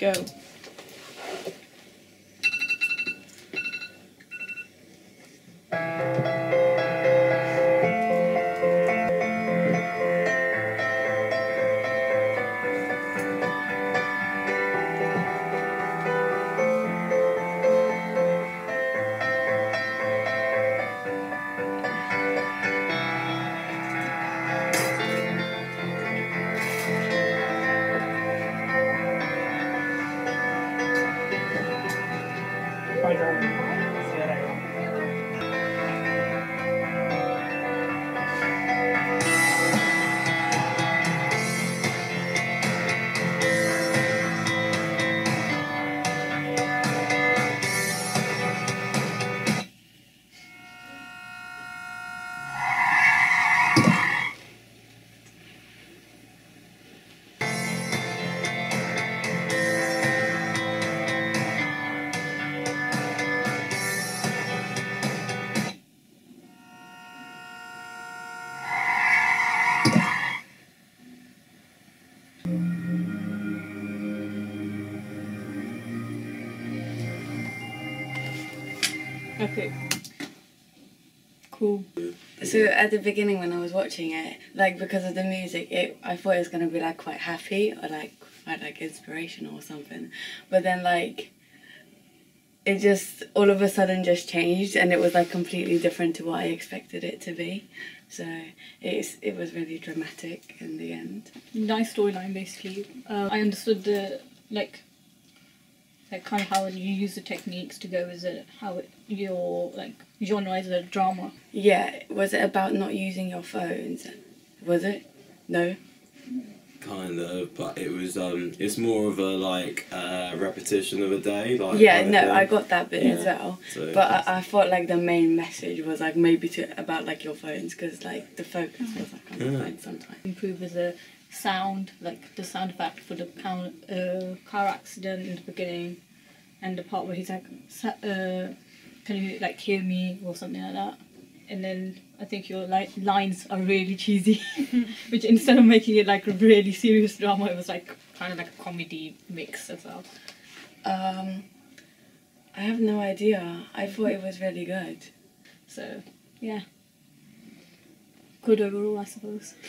Go. Bible. Okay. Cool. So at the beginning when I was watching it, like because of the music, it I thought it was gonna be like quite happy or like quite like inspirational or something. But then like it just all of a sudden just changed and it was like completely different to what I expected it to be. So it's it was really dramatic in the end. Nice storyline, basically. Uh, I understood the like, like kind of how you use the techniques to go as it, how it, your like genre is a drama. Yeah, was it about not using your phones? Was it? No. Kind of, but it was um, it's more of a like uh, repetition of a day. Like Yeah, no, thing. I got that bit as well. So But I, I thought like the main message was like maybe to about like your phones because like the focus was like on the Yeah. phone sometimes. Improve as a sound, like the sound effect for the car, uh, car accident in the beginning, and the part where he's like, "Sa- uh, "Can you like hear me?" or something like that. And then I think your li- lines are really cheesy, which instead of making it like a really serious drama, it was like kind of like a comedy mix as well. Um, I have no idea. I thought it was really good. So yeah, good overall, I suppose.